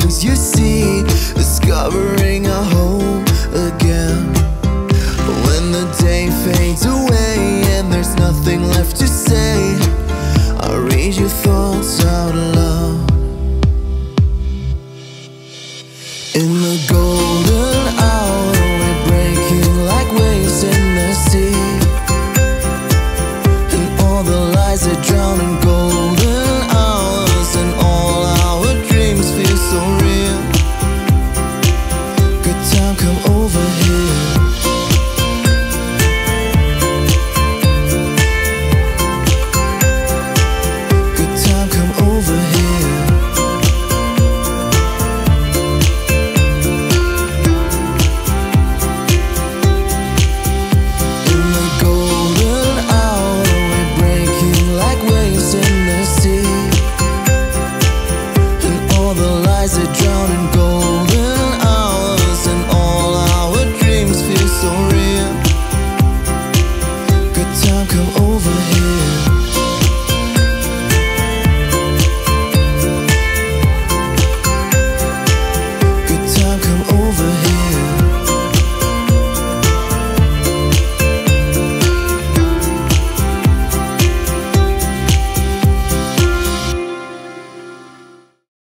things you see Discovering a whole go over.